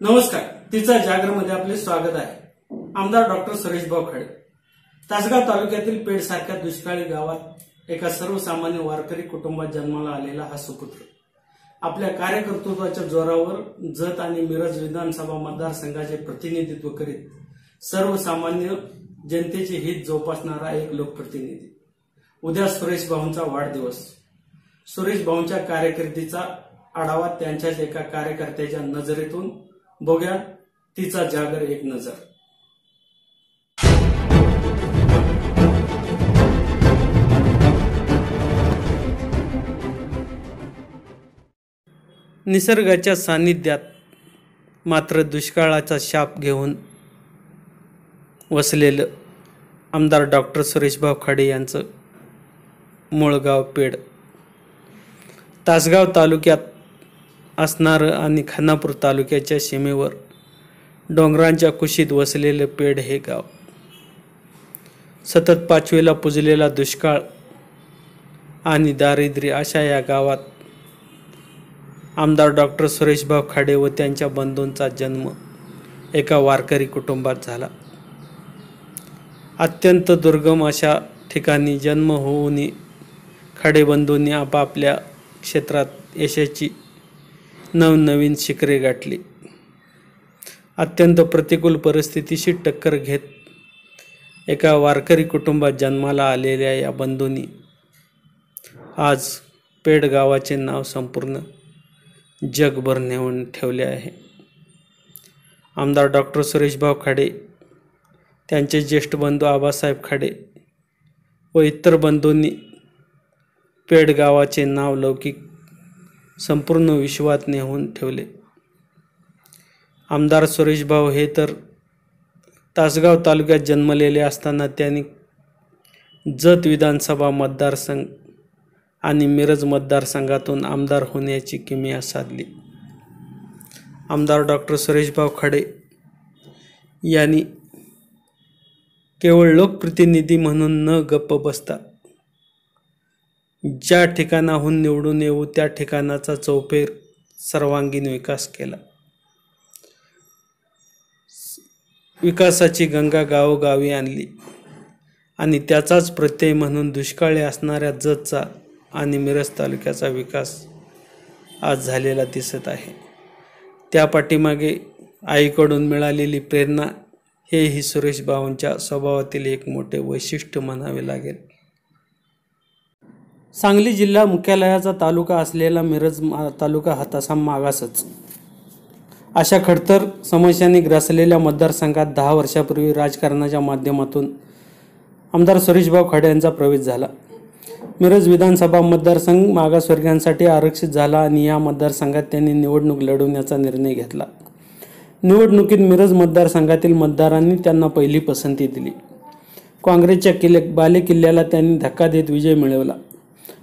नमस्कार तिचा जागरमध्ये आपले स्वागत आहे. आमदार डॉक्टर सुरेश भाऊ खडे तासगाव तालुक्यातील पेड सारख्या दुष्काळी गावात एका सर्वसामान्य वारकरी कुटुंबात जन्माला आलेला हा सुपुत्र. आपल्या कार्यकर्तृत्वाच्या जोरावर जत आणि मिरज विधानसभा मतदारसंघाचे प्रतिनिधित्व करीत सर्वसामान्य जनतेचे हित जोपासणारा एक लोकप्रतिनिधी. उद्या सुरेश भाऊंचा वाढदिवस. सुरेश भाऊंच्या कारकिर्दीचा आढावा त्यांच्याच एका कार्यकर्त्याच्या नजरेतून बघूया तिचा जागर एक नजर. निसर्गाच्या सान्निध्यात मात्र दुष्काळाचा शाप घेऊन वसलेलं आमदार डॉक्टर सुरेशभाऊ खाडे यांचं मूळ गाव पेड तासगाव तालुक्यात असणारं आणि खानापूर तालुक्याच्या सीमेवर डोंगरांच्या कुशीत वसलेलं पेड हे गाव. सतत पाचवीला पुजलेला दुष्काळ आणि दारिद्र्य अशा या गावात आमदार डॉक्टर सुरेशभाऊ खाडे व त्यांच्या बंधूंचा जन्म एका वारकरी कुटुंबात झाला. अत्यंत दुर्गम अशा ठिकाणी जन्म होऊनही खाडे बंधूंनी आपापल्या क्षेत्रात यशाची नवनवीन शिखरे गाठली. अत्यंत प्रतिकूल परिस्थितीशी टक्कर घेत एका वारकरी कुटुंबात जन्माला आलेल्या या बंधूंनी आज पेड गावाचे नाव संपूर्ण जगभर नेऊन ठेवले आहे. आमदार डॉक्टर सुरेशभाऊ खाडे त्यांचे ज्येष्ठ बंधू आबासाहेब खाडे व इतर बंधूंनी पेड गावाचे नाव लौकिक संपूर्ण विश्वात नेहून ठेवले. आमदार सुरेशभाऊ हे तर तासगाव तालुक्यात जन्मलेले असताना त्यांनी जत विधानसभा मतदारसंघ आणि मिरज मतदारसंघातून आमदार होण्याची किमिया साधली. आमदार डॉक्टर सुरेशभाऊ खडे यांनी केवळ लोकप्रतिनिधी म्हणून न गप्प बसता ज्या ठिकाणाहून निवडून येऊ त्या ठिकाणाचा चौफेर सर्वांगीण विकास केला. विकासाची गंगा गावोगावी आणली. आणि त्याचाच प्रत्यय म्हणून दुष्काळी असणाऱ्या जतचा आणि मिरज तालुक्याचा विकास आज झालेला दिसत आहे. त्या पाठीमागे आईकडून मिळालेली प्रेरणा हेही सुरेश भाऊंच्या स्वभावातील एक मोठे वैशिष्ट्य म्हणावे लागेल. सांगली जिल्हा मुख्यालयाचा तालुका असलेला मिरज मा- तालुका हा तसा मागासच. अशा खडतर समस्यांनी ग्रासलेल्या मतदारसंघात दहा वर्षापूर्वी राजकारणाच्या माध्यमातून आमदार सुरेशभाऊ खडे यांचा प्रवेश झाला. मिरज विधानसभा मतदारसंघ मागासवर्गीयांसाठी आरक्षित झाला आणि या मतदारसंघात त्यांनी निवडणूक लढवण्याचा निर्णय घेतला. निवडणुकीत मिरज मतदारसंघातील मतदारांनी त्यांना पहिली पसंती दिली. काँग्रेसच्या किल्ले बालेकिल्ल्याला त्यांनी धक्का देत विजय मिळवला.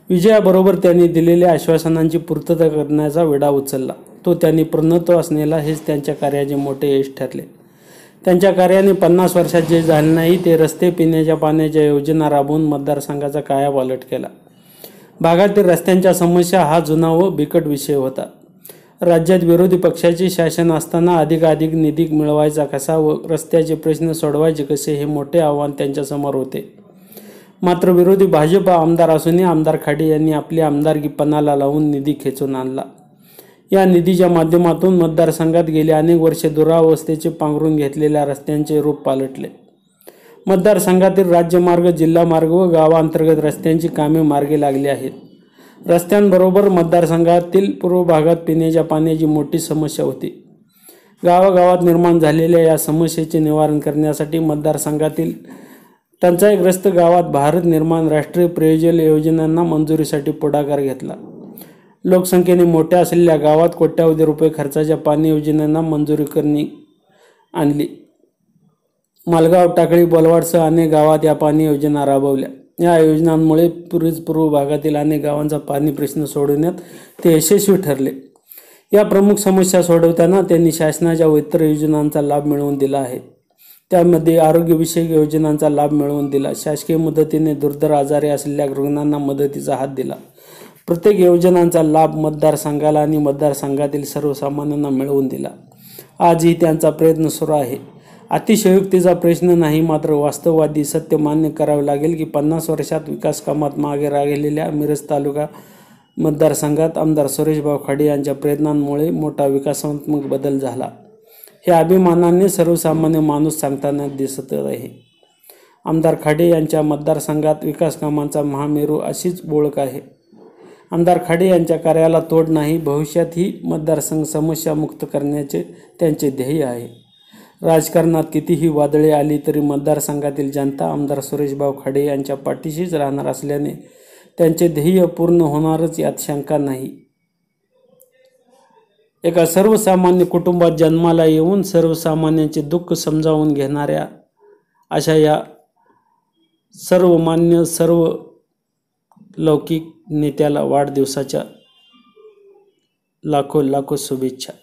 विजयाबरोबर त्यांनी दिलेल्या आश्वासनांची पूर्तता करण्याचा वेढा उचलला. तो त्यांनी पूर्णत्व असलेला हेच त्यांच्या कार्याचे मोठे यश ठरले. त्यांच्या कार्याने पन्नास वर्षात जे झाले नाही ते रस्ते पिण्याच्या पाण्याच्या योजना राबवून मतदारसंघाचा कायापालट केला. भागातील रस्त्यांच्या समस्या हा जुना व बिकट विषय होता. राज्यात विरोधी पक्षाचे शासन असताना अधिकाधिक निधी मिळवायचा कसा व रस्त्याचे प्रश्न सोडवायचे कसे हे मोठे आव्हान त्यांच्यासमोर होते. मात्र विरोधी भाजपा आमदार असूनही आमदार खाडे यांनी आपली आमदारकी पणाला लावून निधी खेचून आणला. या निधीच्या माध्यमातून मतदारसंघात गेले अनेक वर्षे दुरावस्थेचे पांघरून घेतलेल्या रस्त्यांचे रूप पालटले. मतदारसंघातील राज्यमार्ग जिल्हा मार्ग व गावांतर्गत रस्त्यांची कामे मार्गी लागली आहेत. रस्त्यांबरोबर मतदारसंघातील पूर्व भागात पिण्याच्या पाण्याची मोठी समस्या होती. गावागावात निर्माण झालेल्या या समस्येचे निवारण करण्यासाठी मतदारसंघातील टंचाईग्रस्त गावात भारत निर्माण राष्ट्रीय पेयजल योजनांना मंजुरीसाठी पुढाकार घेतला. लोकसंख्येने मोठ्या असलेल्या गावात कोट्यावधी रुपये खर्चाच्या पाणी योजनांना मंजुरी करणे आणली. मालगाव टाकळी बोलवाडसह अनेक गावात या पाणी योजना राबवल्या. या योजनांमुळे पूर्वीच पूर्व भागातील अनेक गावांचा पाणी प्रश्न सोडवण्यात ते यशस्वी ठरले. या प्रमुख समस्या सोडवताना त्यांनी शासनाच्या इतर योजनांचा लाभ मिळवून दिला आहे. त्यामध्ये आरोग्यविषयक योजनांचा लाभ मिळवून दिला. शासकीय मदतीने दुर्धर आजारी असलेल्या रुग्णांना मदतीचा हात दिला. प्रत्येक योजनांचा लाभ मतदारसंघाला आणि मतदारसंघातील सर्वसामान्यांना मिळवून दिला. आजही त्यांचा प्रयत्न सुरू आहे. अतिशयोक्तीचा प्रश्न नाही मात्र वास्तववादी सत्य मान्य करावे लागेल की पन्नास वर्षात विकास कामात मागे राहिलेल्या मिरज तालुका मतदारसंघात आमदार सुरेशभाऊ खाडे यांच्या प्रयत्नांमुळे मोठा विकासात्मक बदल झाला. हे अभिमानाने सर्वसामान्य माणूस सांगताना दिसत आहे. आमदार खाडे यांच्या मतदारसंघात विकास कामांचा महामेरू अशीच ओळख आहे. आमदार खाडे यांच्या कार्याला तोड नाही भविष्यातही मतदारसंघ समस्यामुक्त करण्याचे त्यांचे ध्येय आहे. राजकारणात कितीही वादळे आली तरी मतदारसंघातील जनता आमदार सुरेशभाऊ खाडे यांच्या पाठीशीच राहणार असल्याने त्यांचे ध्येय पूर्ण होणारच यात शंका नाही. एका सर्वसामान्य कुटुंबात जन्माला येऊन सर्वसामान्यांचे दुःख समजावून घेणाऱ्या अशा या सर्वमान्य सर्व लौकिक नेत्याला वाढदिवसाच्या लाखो लाखो शुभेच्छा.